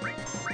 Break, break.